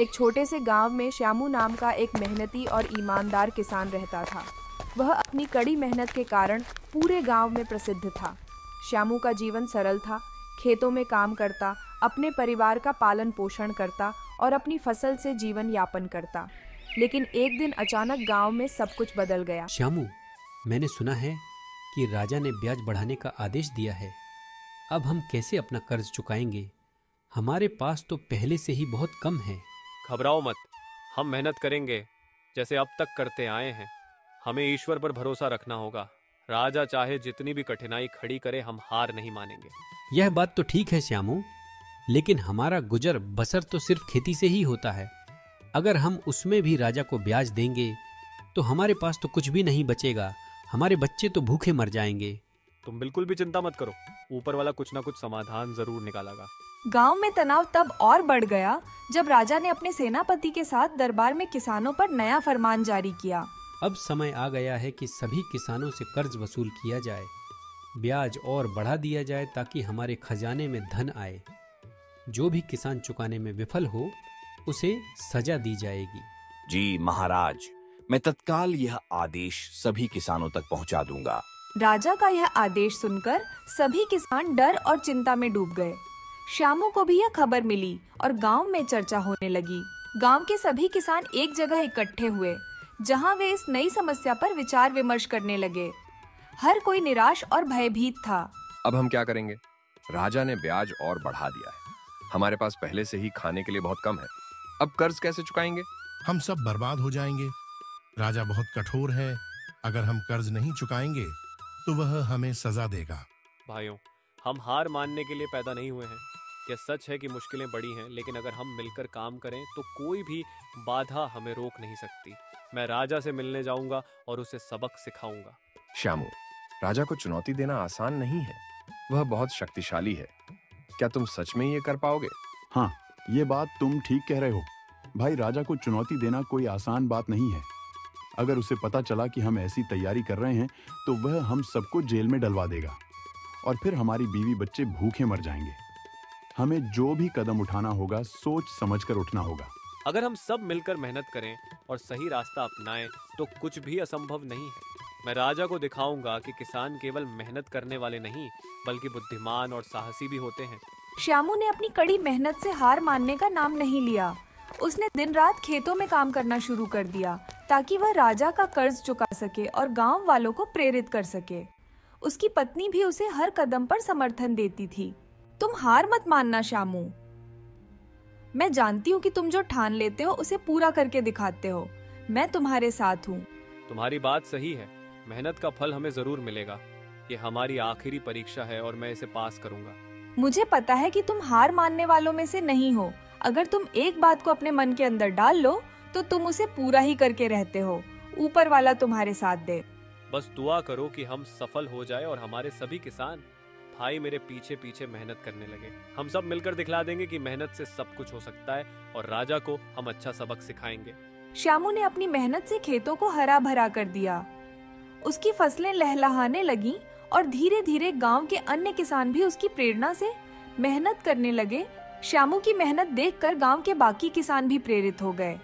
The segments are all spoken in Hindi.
एक छोटे से गाँव में श्यामू नाम का एक मेहनती और ईमानदार किसान रहता था। वह अपनी कड़ी मेहनत के कारण पूरे गाँव में प्रसिद्ध था। श्यामू का जीवन सरल था, खेतों में काम करता, अपने परिवार का पालन पोषण करता और अपनी फ़सल से जीवन यापन करता। लेकिन एक दिन अचानक गाँव में सब कुछ बदल गया। श्यामू, मैंने सुना है कि राजा ने ब्याज बढ़ाने का आदेश दिया है। अब हम कैसे अपना कर्ज चुकाएँगे? हमारे पास तो पहले से ही बहुत कम है। घबराओ मत हम मेहनत करेंगे जैसे अब तक करते आए हैं। हमें ईश्वर पर भरोसा रखना होगा। राजा चाहे जितनी भी कठिनाई खड़ी करे हम हार नहीं मानेंगे। यह बात तो ठीक है श्यामू लेकिन हमारा गुजर बसर तो सिर्फ़ खेती से ही होता है। अगर हम उसमें भी राजा को ब्याज देंगे तो हमारे पास तो कुछ भी नहीं बचेगा। हमारे बच्चे तो भूखे मर जाएँगे। तुम बिल्कुल भी चिंता मत करो। ऊपर वाला कुछ ना कुछ समाधान ज़रूर निकालेगा। गाँव में तनाव तब और बढ़ गया जब राजा ने अपने सेनापति के साथ दरबार में किसानों पर नया फरमान जारी किया। अब समय आ गया है कि सभी किसानों से कर्ज वसूल किया जाए। ब्याज और बढ़ा दिया जाए ताकि हमारे खजाने में धन आए। जो भी किसान चुकाने में विफल हो उसे सजा दी जाएगी। जी महाराज मैं तत्काल यह आदेश सभी किसानों तक पहुँचा दूँगा। राजा का यह आदेश सुनकर सभी किसान डर और चिंता में डूब गए। श्यामू को भी यह खबर मिली और गाँव में चर्चा होने लगी। गाँव के सभी किसान एक जगह इकट्ठे हुए जहाँ वे इस नई समस्या पर विचार विमर्श करने लगे। हर कोई निराश और भयभीत था। अब हम क्या करेंगे? राजा ने ब्याज और बढ़ा दिया है। हमारे पास पहले से ही खाने के लिए बहुत कम है। अब कर्ज कैसे चुकाएँगे? हम सब बर्बाद हो जाएँगे। राजा बहुत कठोर है। अगर हम कर्ज नहीं चुकाएँगे तो वह हमें सजा देगा। भाइयों हम हार मानने के लिए पैदा नहीं हुए हैं। यह सच है कि मुश्किलें बड़ी हैं लेकिन अगर हम मिलकर काम करें तो कोई भी बाधा हमें रोक नहीं सकती। मैं राजा से मिलने जाऊँगा और उसे सबक सिखाऊँगा। श्यामू राजा को चुनौती देना आसान नहीं है। वह बहुत शक्तिशाली है। क्या तुम सच में ये कर पाओगे? हाँ ये बात तुम ठीक कह रहे हो। भाई राजा को चुनौती देना कोई आसान बात नहीं है। अगर उसे पता चला कि हम ऐसी तैयारी कर रहे हैं तो वह हम सबको जेल में डलवा देगा। और फिर हमारी बीवी बच्चे भूखे मर जाएँगे। हमें जो भी कदम उठाना होगा सोच समझकर उठना होगा। अगर हम सब मिलकर मेहनत करें और सही रास्ता अपनाएँ तो कुछ भी असंभव नहीं है। मैं राजा को दिखाऊँगा कि किसान केवल मेहनत करने वाले नहीं बल्कि बुद्धिमान और साहसी भी होते हैं। श्यामू ने अपनी कड़ी मेहनत से हार मानने का नाम नहीं लिया। उसने दिन रात खेतों में काम करना शुरू कर दिया ताकि वह राजा का कर्ज चुका सके और गाँव वालों को प्रेरित कर सके। उसकी पत्नी भी उसे हर कदम पर समर्थन देती थी। तुम हार मत मानना श्यामू। मैं जानती हूँ कि तुम जो ठान लेते हो उसे पूरा करके दिखाते हो। मैं तुम्हारे साथ हूँ। तुम्हारी बात सही है। मेहनत का फल हमें ज़रूर मिलेगा। ये हमारी आखिरी परीक्षा है और मैं इसे पास करूँगा। मुझे पता है कि तुम हार मानने वालों में से नहीं हो। अगर तुम एक बात को अपने मन के अंदर डाल लो तो तुम उसे पूरा ही करके रहते हो। ऊपर वाला तुम्हारे साथ दे। बस दुआ करो कि हम सफल हो जाए और हमारे सभी किसान भाई मेरे पीछे पीछे मेहनत करने लगे। हम सब मिलकर दिखला देंगे कि मेहनत से सब कुछ हो सकता है और राजा को हम अच्छा सबक सिखाएँगे। श्यामू ने अपनी मेहनत से खेतों को हरा भरा कर दिया। उसकी फ़सलें लहलहाने लगी और धीरे धीरे गाँव के अन्य किसान भी उसकी प्रेरणा से मेहनत करने लगे। श्यामू की मेहनत देखकर गाँव के बाकी किसान भी प्रेरित हो गए।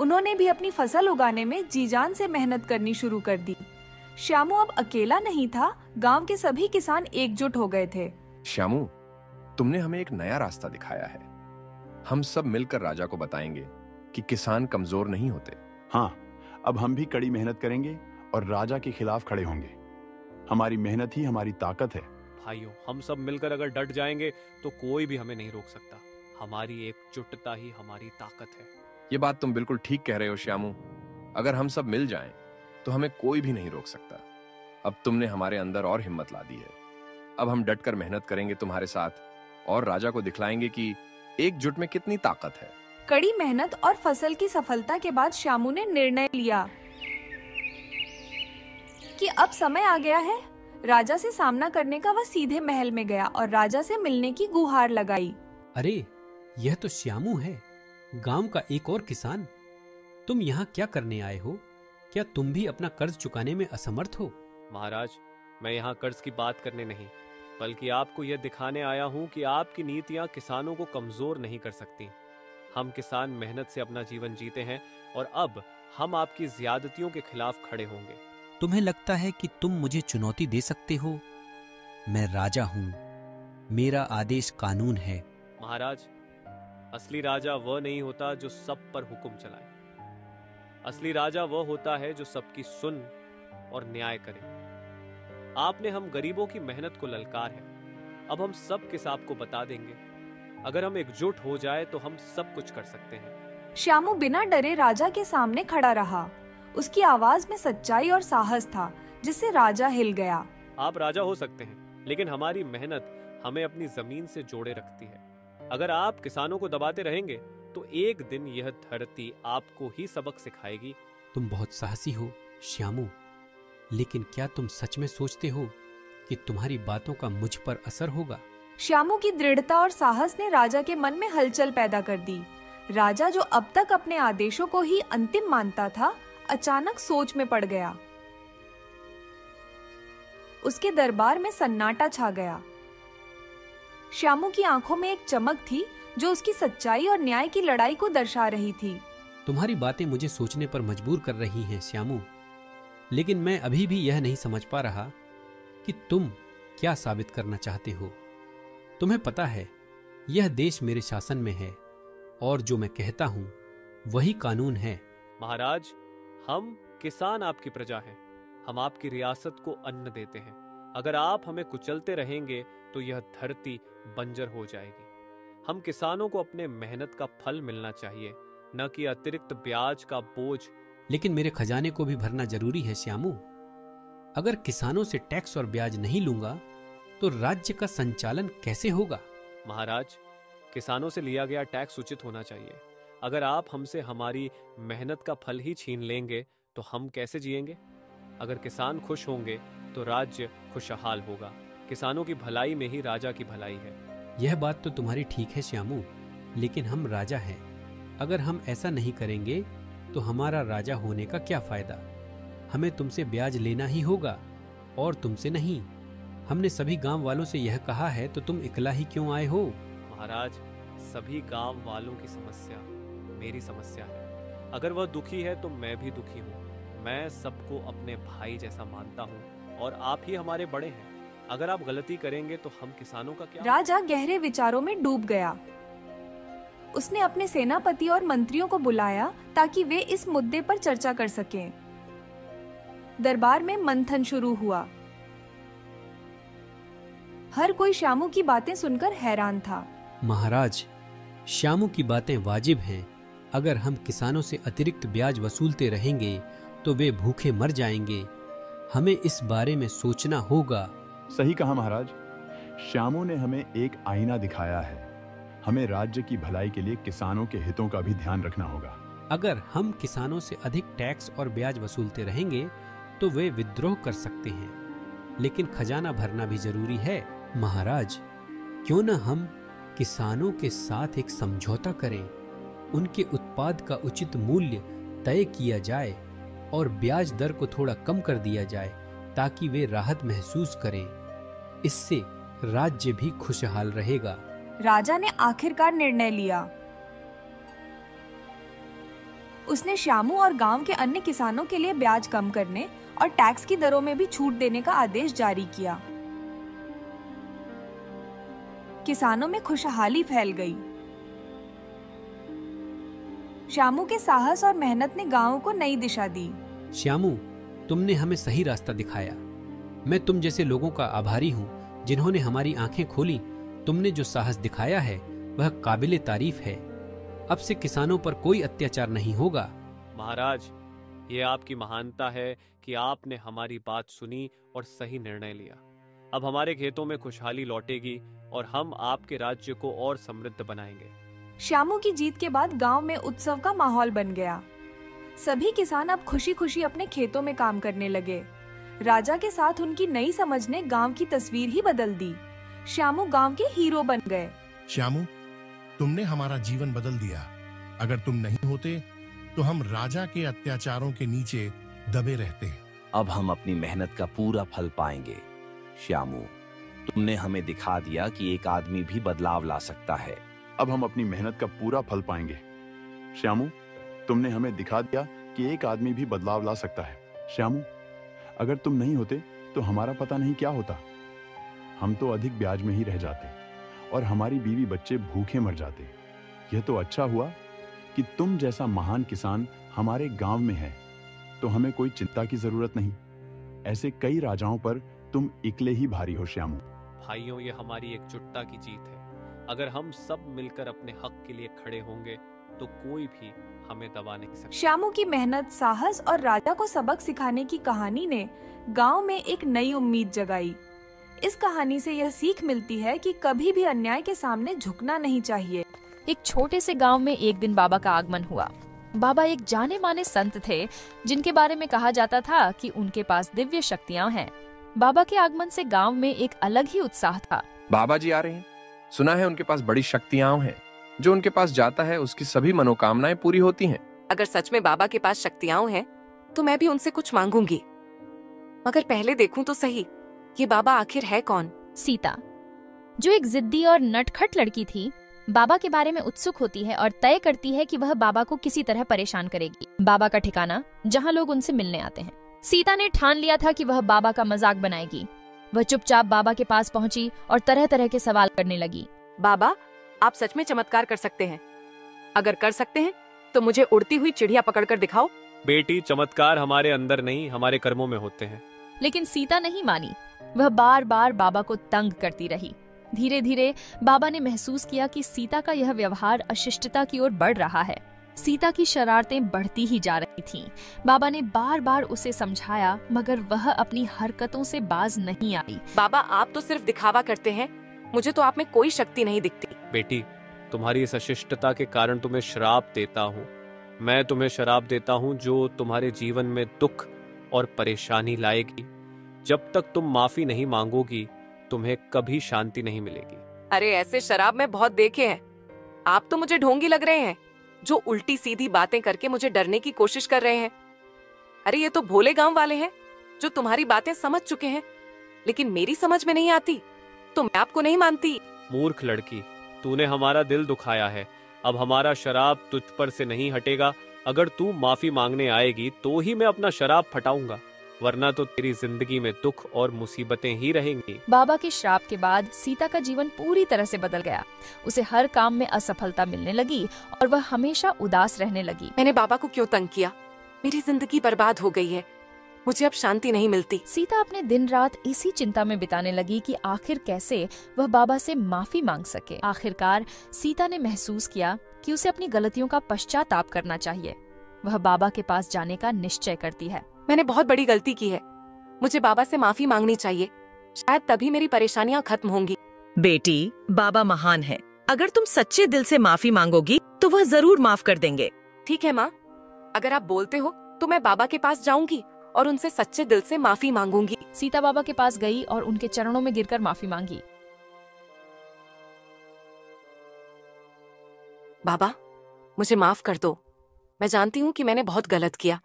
उन्होंने भी अपनी फ़सल उगाने में जी जान से मेहनत करनी शुरू कर दी। श्यामू अब अकेला नहीं था गाँव के सभी किसान एकजुट हो गए थे। श्यामू तुमने हमें एक नया रास्ता दिखाया है। हम सब मिलकर राजा को बताएँगे कि किसान कमज़ोर नहीं होते। हाँ अब हम भी कड़ी मेहनत करेंगे और राजा के खिलाफ खड़े होंगे। हमारी मेहनत ही हमारी ताकत है। भाइयों हम सब मिलकर अगर डट जाएँगे तो कोई भी हमें नहीं रोक सकता। हमारी एकजुटता ही हमारी ताकत है। ये बात तुम बिल्कुल ठीक कह रहे हो श्यामू। अगर हम सब मिल जाएँ तो हमें कोई भी नहीं रोक सकता। अब तुमने हमारे अंदर और हिम्मत ला दी है। अब हम डटकर मेहनत करेंगे तुम्हारे साथ और राजा को दिखलाएँगे कि एकजुट में कितनी ताकत है। कड़ी मेहनत और फ़सल की सफलता के बाद श्यामू ने निर्णय लिया कि अब समय आ गया है राजा से सामना करने का वह सीधे महल में गया और राजा से मिलने की गुहार लगाई। अरे यह तो श्यामू है गाँव का एक और किसान। तुम यहाँ क्या करने आए हो? क्या तुम भी अपना कर्ज चुकाने में असमर्थ हो? महाराज मैं यहाँ कर्ज की बात करने नहीं बल्कि आपको यह दिखाने आया हूँ कि आपकी नीतियाँ किसानों को कमज़ोर नहीं कर सकती। हम किसान मेहनत से अपना जीवन जीते हैं और अब हम आपकी ज्यादतियों के खिलाफ खड़े होंगे। तुम्हें लगता है कि तुम मुझे चुनौती दे सकते हो? मैं राजा हूँ। मेरा आदेश कानून है। महाराज असली राजा वह नहीं होता जो सब पर हुक्म चलाए। असली राजा वह होता है जो सबकी सुन और न्याय करे। आपने हम गरीबों की मेहनत को ललकार है। अब हम सब किसाब को बता देंगे। अगर हम एकजुट हो जाए तो हम सब कुछ कर सकते हैं। श्यामू बिना डरे राजा के सामने खड़ा रहा। उसकी आवाज़ में सच्चाई और साहस था जिससे राजा हिल गया। आप राजा हो सकते हैं लेकिन हमारी मेहनत हमें अपनी ज़मीन से जोड़े रखती है। अगर आप किसानों को दबाते रहेंगे तो एक दिन यह धरती आपको ही सबक सिखाएगी। तुम बहुत साहसी हो श्यामू। लेकिन क्या तुम सच में सोचते हो कि तुम्हारी बातों का मुझ पर असर होगा? श्यामू की दृढ़ता और साहस ने राजा के मन में हलचल पैदा कर दी। राजा जो अब तक अपने आदेशों को ही अंतिम मानता था अचानक सोच में पड़ गया। उसके दरबार में सन्नाटा छा गया। श्यामू की आँखों में एक चमक थी जो उसकी सच्चाई और न्याय की लड़ाई को दर्शा रही थी। तुम्हारी बातें मुझे सोचने पर मजबूर कर रही हैं श्यामू। लेकिन मैं अभी भी यह नहीं समझ पा रहा कि तुम क्या साबित करना चाहते हो। तुम्हें पता है, यह देश मेरे शासन में है, और जो मैं कहता हूँ, वही कानून है। महाराज, हम किसान आपकी प्रजा हैं। हम आपकी रियासत को अन्न देते हैं। अगर आप हमें कुचलते रहेंगे तो यह धरती बंजर हो जाएगी। हम किसानों को अपने मेहनत का फल मिलना चाहिए, न कि अतिरिक्त ब्याज का बोझ लेकिन मेरे खजाने को भी भरना ज़रूरी है श्यामू। अगर किसानों से टैक्स और ब्याज नहीं लूँगा तो राज्य का संचालन कैसे होगा? महाराज किसानों से लिया गया टैक्स उचित होना चाहिए। अगर आप हमसे हमारी मेहनत का फल ही छीन लेंगे तो हम कैसे जिएँगे? अगर किसान खुश होंगे तो राज्य खुशहाल होगा। किसानों की भलाई में ही राजा की भलाई है। यह बात तो तुम्हारी ठीक है श्यामू लेकिन हम राजा हैं। अगर हम ऐसा नहीं करेंगे तो हमारा राजा होने का क्या फ़ायदा? हमें तुमसे ब्याज लेना ही होगा और तुमसे नहीं। हमने सभी गाँव वालों से यह कहा है तो तुम इकला ही क्यों आए हो? महाराज सभी गाँव वालों की समस्या मेरी समस्या है। अगर वह दुखी है तो मैं भी दुखी हूँ। मैं सबको अपने भाई जैसा मानता हूँ और आप ही हमारे बड़े हैं। अगर आप गलती करेंगे तो हम किसानों का क्या राजा गहरे विचारों में डूब गया। उसने अपने सेनापति और मंत्रियों को बुलाया ताकि वे इस मुद्दे पर चर्चा कर सकें। दरबार में मंथन शुरू हुआ। हर कोई श्यामू की बातें सुनकर हैरान था। महाराज श्यामू की बातें वाजिब हैं। अगर हम किसानों से अतिरिक्त ब्याज वसूलते रहेंगे तो वे भूखे मर जाएँगे। हमें इस बारे में सोचना होगा। सही कहा महाराज। श्यामू ने हमें एक आईना दिखाया है। हमें राज्य की भलाई के लिए किसानों के हितों का भी ध्यान रखना होगा। अगर हम किसानों से अधिक टैक्स और ब्याज वसूलते रहेंगे तो वे विद्रोह कर सकते हैं। लेकिन खजाना भरना भी ज़रूरी है। महाराज, क्यों न हम किसानों के साथ एक समझौता करें। उनके उत्पाद का उचित मूल्य तय किया जाए और ब्याज दर को थोड़ा कम कर दिया जाए, ताकि वे राहत महसूस करें। इससे राज्य भी खुशहाल रहेगा। राजा ने आखिरकार निर्णय लिया। उसने श्यामू और गाँव के अन्य किसानों के लिए ब्याज कम करने और टैक्स की दरों में भी छूट देने का आदेश जारी किया। किसानों में खुशहाली फैल गई। श्यामू के साहस और मेहनत ने गाँव को नई दिशा दी। श्यामू, तुमने हमें सही रास्ता दिखाया। मैं तुम जैसे लोगों का आभारी हूँ, जिन्होंने हमारी आँखें खोली तुमने जो साहस दिखाया है वह काबिल तारीफ़ है। अब से किसानों पर कोई अत्याचार नहीं होगा। महाराज ये आपकी महानता है कि आपने हमारी बात सुनी और सही निर्णय लिया। अब हमारे खेतों में खुशहाली लौटेगी और हम आपके राज्य को और समृद्ध बनाएँगे। श्यामू की जीत के बाद गाँव में उत्सव का माहौल बन गया। सभी किसान अब खुशी खुशी अपने खेतों में काम करने लगे। राजा के साथ उनकी नई समझ ने गाँव की तस्वीर ही बदल दी। श्यामू गाँव के हीरो बन गए। श्यामू तुमने हमारा जीवन बदल दिया। अगर तुम नहीं होते तो हम राजा के अत्याचारों के नीचे दबे रहते। अब हम अपनी मेहनत का पूरा फल पाएँगे। श्यामू तुमने हमें दिखा दिया कि एक आदमी भी बदलाव ला सकता है। अब हम अपनी मेहनत का पूरा फल पाएँगे। श्यामू तुमने हमें दिखा दिया कि एक आदमी भी बदलाव ला सकता है। श्यामू अगर तुम नहीं होते तो हमारा पता नहीं क्या होता। हम तो अधिक ब्याज में ही रह जाते और हमारी बीवी बच्चे भूखे मर जाते यह तो अच्छा हुआ कि तुम जैसा महान किसान हमारे गाँव में है तो हमें कोई चिंता की ज़रूरत नहीं। ऐसे कई राजाओं पर तुम इकले ही भारी हो श्यामू। भाइयों ये हमारी एकजुटता की जीत है। अगर हम सब मिलकर अपने हक के लिए खड़े होंगे तो कोई भी हमें दबा नहीं सकता। श्यामू की मेहनत साहस और राजा को सबक सिखाने की कहानी ने गाँव में एक नई उम्मीद जगाई। इस कहानी से यह सीख मिलती है कि कभी भी अन्याय के सामने झुकना नहीं चाहिए। एक छोटे से गाँव में एक दिन बाबा का आगमन हुआ। बाबा एक जाने माने संत थे जिनके बारे में कहा जाता था कि उनके पास दिव्य शक्तियाँ हैं। बाबा के आगमन से गाँव में एक अलग ही उत्साह था। बाबा जी आ रहे हैं। सुना है उनके पास बड़ी शक्तियाँ हैं। जो उनके पास जाता है उसकी सभी मनोकामनाएँ पूरी होती हैं। अगर सच में बाबा के पास शक्तियाँ हैं तो मैं भी उनसे कुछ मांगूँगी। मगर पहले देखूँ तो सही। ये बाबा आखिर है कौन? सीता। जो एक जिद्दी और नटखट लड़की थी बाबा के बारे में उत्सुक होती है और तय करती है कि वह बाबा को किसी तरह परेशान करेगी। बाबा का ठिकाना जहाँ लोग उनसे मिलने आते हैं। सीता ने ठान लिया था कि वह बाबा का मज़ाक बनाएगी। वह चुपचाप बाबा के पास पहुँची और तरह तरह के सवाल करने लगी। बाबा आप सच में चमत्कार कर सकते हैं। अगर कर सकते हैं तो मुझे उड़ती हुई चिड़िया पकड़कर दिखाओ। बेटी चमत्कार हमारे अंदर नहीं हमारे कर्मों में होते हैं। लेकिन सीता नहीं मानी। वह बार बार बाबा को तंग करती रही। धीरे धीरे बाबा ने महसूस किया कि सीता का यह व्यवहार अशिष्टता की ओर बढ़ रहा है। सीता की शरारतें बढ़ती ही जा रही थीं। बाबा ने बार बार उसे समझाया मगर वह अपनी हरकतों से बाज नहीं आई। बाबा आप तो सिर्फ़ दिखावा करते हैं। मुझे तो आप में कोई शक्ति नहीं दिखती। बेटी तुम्हारी इस अशिष्टता के कारण तुम्हें शराब देता हूँ। मैं तुम्हें शराब देता हूँ जो तुम्हारे जीवन में दुख और परेशानी लाएगी। जब तक तुम माफ़ी नहीं मांगोगी तुम्हें कभी शांति नहीं मिलेगी। अरे ऐसे शराब में बहुत देखे हैं। आप तो मुझे ढोंगी लग रहे हैं जो उल्टी सीधी बातें करके मुझे डरने की कोशिश कर रहे हैं। अरे ये तो भोले गाँव वाले हैं जो तुम्हारी बातें समझ चुके हैं लेकिन मेरी समझ में नहीं आती तो मैं आपको नहीं मानती। मूर्ख लड़की तूने हमारा दिल दुखाया है। अब हमारा शराब तुझ पर से नहीं हटेगा। अगर तू माफ़ी मांगने आएगी तो ही मैं अपना शराब फटाऊँगा। वरना तो तेरी ज़िंदगी में दुख और मुसीबतें ही रहेंगी। बाबा के श्राप के बाद सीता का जीवन पूरी तरह से बदल गया। उसे हर काम में असफलता मिलने लगी और वह हमेशा उदास रहने लगी। मैंने बाबा को क्यों तंग किया? मेरी ज़िंदगी बर्बाद हो गई है। मुझे अब शांति नहीं मिलती। सीता अपने दिन रात इसी चिंता में बिताने लगी कि आखिर कैसे वह बाबा से माफ़ी मांग सके। आखिरकार सीता ने महसूस किया कि उसे अपनी गलतियों का पश्चाताप करना चाहिए। वह बाबा के पास जाने का निश्चय करती है। मैंने बहुत बड़ी गलती की है। मुझे बाबा से माफ़ी मांगनी चाहिए। शायद तभी मेरी परेशानियाँ खत्म होंगी। बेटी बाबा महान है। अगर तुम सच्चे दिल से माफ़ी मांगोगी तो वह ज़रूर माफ़ कर देंगे। ठीक है माँ। अगर आप बोलते हो तो मैं बाबा के पास जाऊँगी और उनसे सच्चे दिल से माफ़ी मांगूँगी। सीता बाबा के पास गई और उनके चरणों में गिरकर माफ़ी मांगी। बाबा मुझे माफ़ कर दो। मैं जानती हूँ कि मैंने बहुत गलत किया।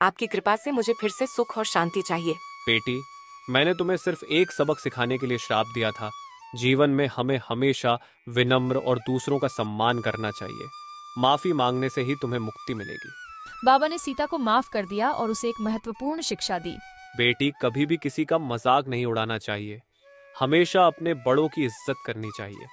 आपकी कृपा से मुझे फिर से सुख और शांति चाहिए। बेटी मैंने तुम्हें सिर्फ़ एक सबक सिखाने के लिए श्राप दिया था। जीवन में हमें हमेशा विनम्र और दूसरों का सम्मान करना चाहिए। माफ़ी मांगने से ही तुम्हें मुक्ति मिलेगी। बाबा ने सीता को माफ़ कर दिया और उसे एक महत्वपूर्ण शिक्षा दी। बेटी कभी भी किसी का मज़ाक नहीं उड़ाना चाहिए। हमेशा अपने बड़ों की इज़्ज़त करनी चाहिए।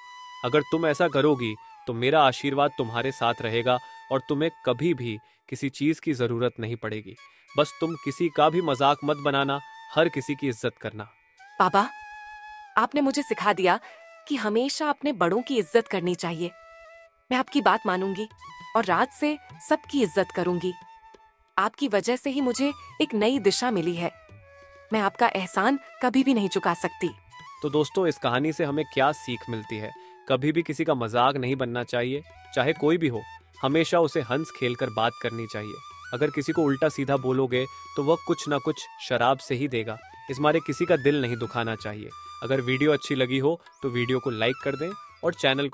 अगर तुम ऐसा करोगी तो मेरा आशीर्वाद तुम्हारे साथ रहेगा और तुम्हें कभी भी किसी चीज़ की ज़रूरत नहीं पड़ेगी। बस तुम किसी का भी मज़ाक मत बनाना हर किसी की इज़्ज़त करना। बाबा आपने मुझे सिखा दिया कि हमेशा अपने बड़ों की इज़्ज़त करनी चाहिए। मैं आपकी बात मानूँगी और रात से सबकी इज़्ज़त करूँगी। आपकी वजह से ही मुझे एक नई दिशा मिली है। मैं आपका एहसान कभी भी नहीं चुका सकती। तो दोस्तों इस कहानी से हमें क्या सीख मिलती है? कभी भी किसी का मज़ाक नहीं बनना चाहिए चाहे कोई भी हो। हमेशा उसे हंस खेल कर बात करनी चाहिए। अगर किसी को उल्टा सीधा बोलोगे तो वह कुछ ना कुछ शराब से ही देगा। इस मारे किसी का दिल नहीं दुखाना चाहिए। अगर वीडियो अच्छी लगी हो तो वीडियो को लाइक कर दें और चैनल को